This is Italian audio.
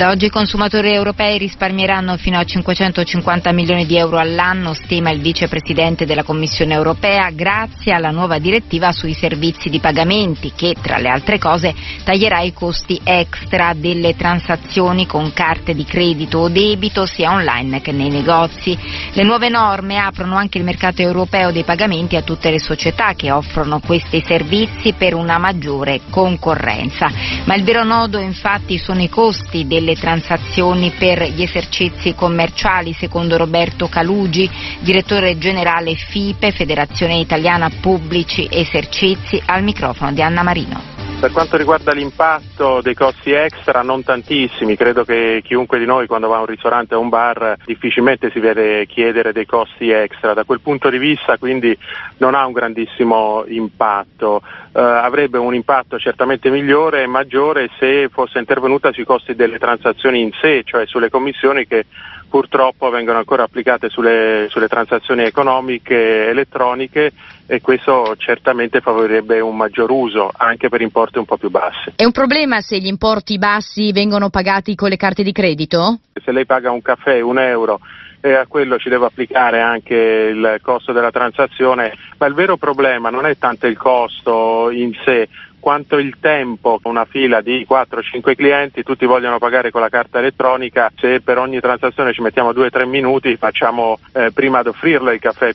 Da oggi i consumatori europei risparmieranno fino a 550 milioni di euro all'anno, stima il vicepresidente della Commissione europea, grazie alla nuova direttiva sui servizi di pagamenti che, tra le altre cose, taglierà i costi extra delle transazioni con carte di credito o debito sia online che nei negozi. Le nuove norme aprono anche il mercato europeo dei pagamenti a tutte le società che offrono questi servizi per una maggiore concorrenza. Ma il vero nodo infatti sono i costi delle transazioni per gli esercizi commerciali, secondo Roberto Calugi, direttore generale FIPE, Federazione Italiana Pubblici Esercizi, al microfono di Anna Marino. Per quanto riguarda l'impatto dei costi extra, non tantissimi, credo che chiunque di noi quando va a un ristorante o a un bar difficilmente si vede chiedere dei costi extra, da quel punto di vista quindi non ha un grandissimo impatto, eh, avrebbe un impatto certamente migliore e maggiore se fosse intervenuta sui costi delle transazioni in sé, cioè sulle commissioni che purtroppo vengono ancora applicate sulle, sulle transazioni economiche elettroniche e questo certamente favorirebbe un maggior uso anche per importi un po' più bassi. È un problema se gli importi bassi vengono pagati con le carte di credito? Se lei paga un caffè un euro e a quello ci devo applicare anche il costo della transazione, ma il vero problema non è tanto il costo in sé, quanto il tempo, una fila di 4-5 clienti, tutti vogliono pagare con la carta elettronica, se per ogni transazione ci mettiamo 2-3 minuti facciamo eh, prima ad offrirle il caffè